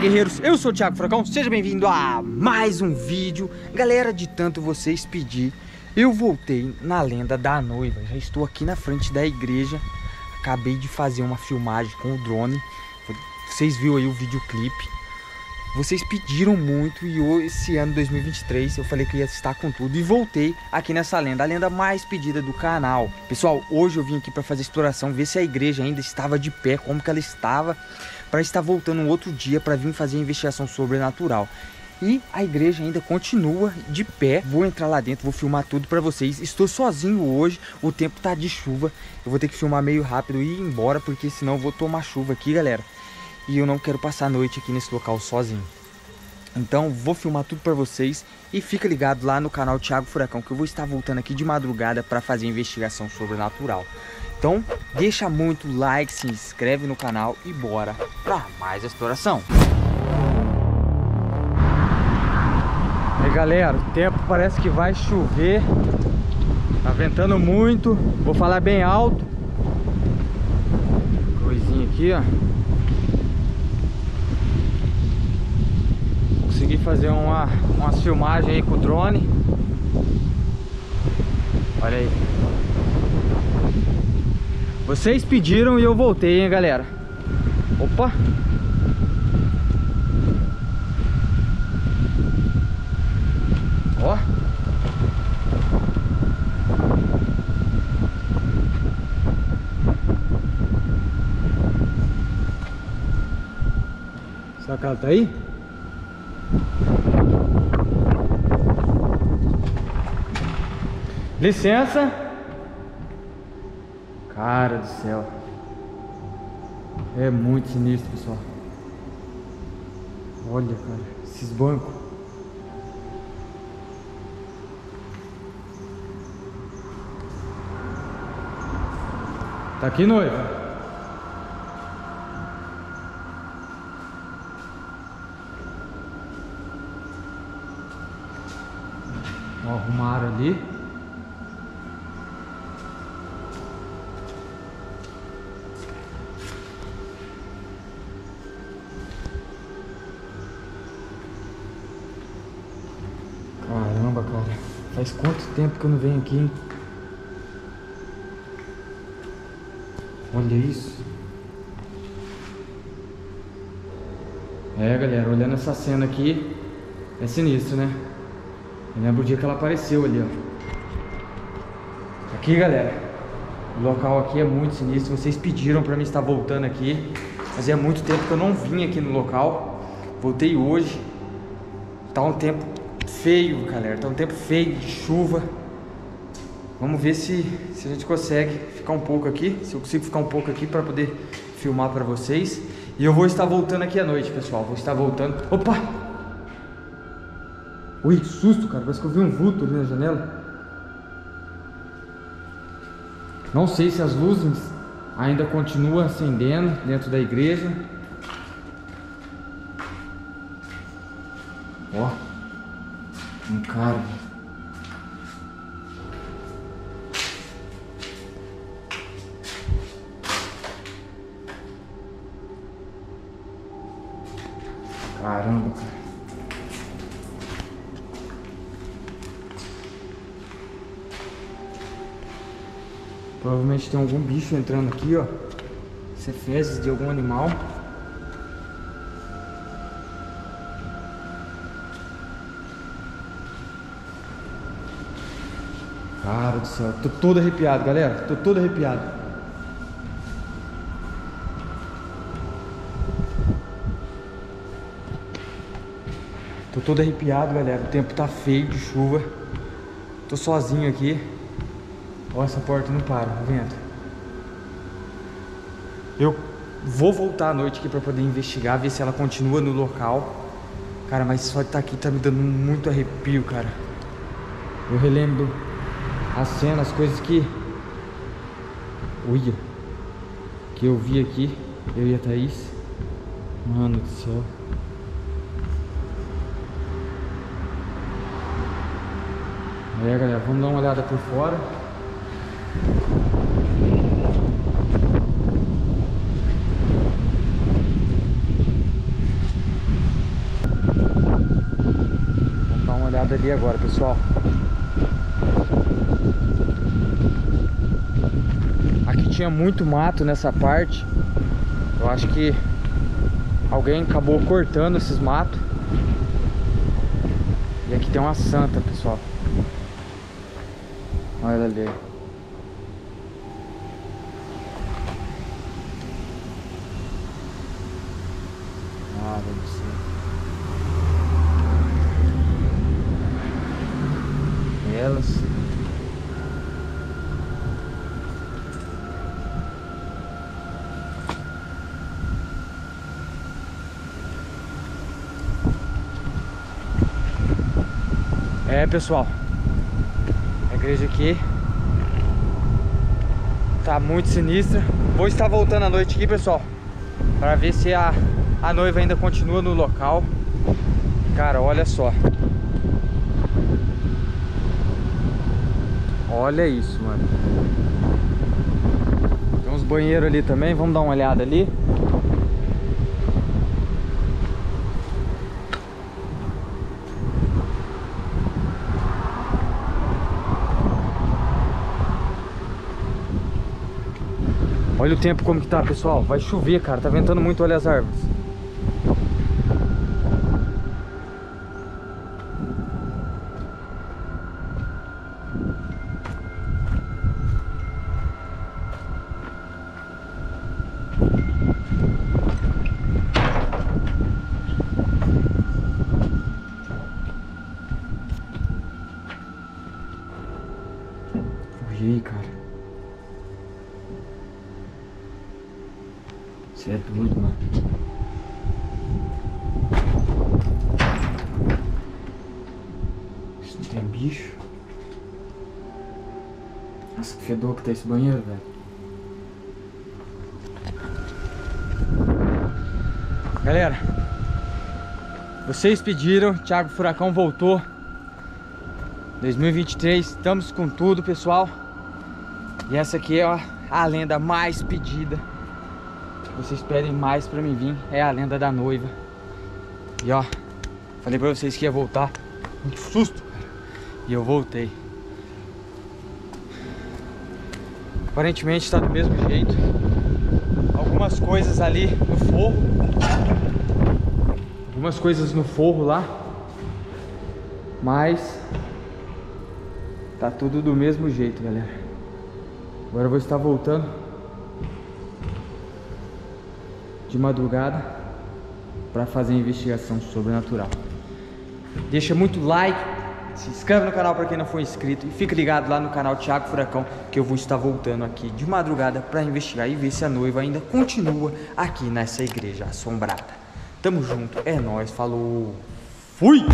guerreiros, eu sou o Thiago Furacão, seja bem-vindo a mais um vídeo. Galera, de tanto vocês pedir, eu voltei na lenda da noiva. Já estou aqui na frente da igreja. Acabei de fazer uma filmagem com o drone. Vocês viram aí o videoclipe. Vocês pediram muito e esse ano 2023 eu falei que ia estar com tudo E voltei aqui nessa lenda, a lenda mais pedida do canal. Pessoal, hoje eu vim aqui para fazer exploração Ver se a igreja ainda estava de pé, como que ela estava para estar voltando um outro dia para vir fazer investigação sobrenatural. E a igreja ainda continua de pé. Vou entrar lá dentro, vou filmar tudo para vocês. Estou sozinho hoje, o tempo tá de chuva. Eu vou ter que filmar meio rápido e ir embora, porque senão eu vou tomar chuva aqui, galera. E eu não quero passar a noite aqui nesse local sozinho. Então vou filmar tudo para vocês e fica ligado lá no canal Thiago Furacão que eu vou estar voltando aqui de madrugada para fazer investigação sobrenatural. Então, deixa muito like, se inscreve no canal e bora para mais exploração. E galera, o tempo parece que vai chover. Tá ventando muito. Vou falar bem alto. Coisinha aqui, ó. Consegui fazer uma, umas filmagens aí com o drone. Olha aí. Vocês pediram e eu voltei, hein, galera. Opa! Ó. Ela tá aí? Licença. Cara do céu. É muito sinistro, pessoal. Olha, cara, esses bancos. Tá aqui, noiva? arrumaram ali. Tempo que eu não venho aqui? Olha isso. É, galera, olhando essa cena aqui, é sinistro, né? Eu lembro o dia que ela apareceu ali, ó. Aqui, galera, o local aqui é muito sinistro. Vocês pediram pra mim estar voltando aqui. Fazia muito tempo que eu não vim aqui no local. Voltei hoje. Tá um tempo feio, galera. Tá um tempo feio de chuva. Vamos ver se, se a gente consegue ficar um pouco aqui. Se eu consigo ficar um pouco aqui para poder filmar para vocês. E eu vou estar voltando aqui à noite, pessoal. Vou estar voltando. Opa! Ui, que susto, cara. Parece que eu vi um vulto ali na janela. Não sei se as luzes ainda continuam acendendo dentro da igreja. Ó. Um. Caramba, cara. Provavelmente tem algum bicho entrando aqui, ó. Isso é fezes de algum animal. Cara do céu, tô todo arrepiado, galera. Tô todo arrepiado. Tô todo arrepiado, galera. O tempo tá feio de chuva. Tô sozinho aqui. Ó, essa porta não para, o vento. Eu vou voltar à noite aqui pra poder investigar, ver se ela continua no local. Cara, mas só de estar tá aqui tá me dando muito arrepio, cara. Eu relembro a cena, as coisas que. Uia! Que eu vi aqui, eu e a Thaís. Mano do céu. É galera, vamos dar uma olhada por fora. Vamos dar uma olhada ali agora, pessoal. Tinha muito mato nessa parte. Eu acho que alguém acabou cortando esses matos. E aqui tem uma santa, pessoal. Olha ali. Deve ser. Elas. É, pessoal. A igreja aqui tá muito sinistra. Vou estar voltando à noite aqui, pessoal, para ver se a, a noiva ainda continua no local. Cara, olha só. Olha isso, mano. Tem uns banheiros ali também, vamos dar uma olhada ali. Olha o tempo como que tá, pessoal. Vai chover, cara. Tá ventando muito, olha as árvores. Fugi, cara. Você é doido, mano. Isso não tem bicho. Nossa, que fedor que tá esse banheiro, velho. Galera, vocês pediram, Thiago Furacão voltou. 2023, estamos com tudo, pessoal. E essa aqui é a lenda mais pedida vocês pedem mais pra mim vir é a lenda da noiva. E ó, falei pra vocês que ia voltar. Muito susto. E eu voltei. Aparentemente tá do mesmo jeito. Algumas coisas ali no forro. Algumas coisas no forro lá. Mas tá tudo do mesmo jeito, galera. Agora eu vou estar voltando de madrugada para fazer investigação sobrenatural. Deixa muito like, se inscreve no canal para quem não for inscrito e fique ligado lá no canal Thiago Furacão que eu vou estar voltando aqui de madrugada para investigar e ver se a noiva ainda continua aqui nessa igreja assombrada. Tamo junto, é nós, falou. Fui.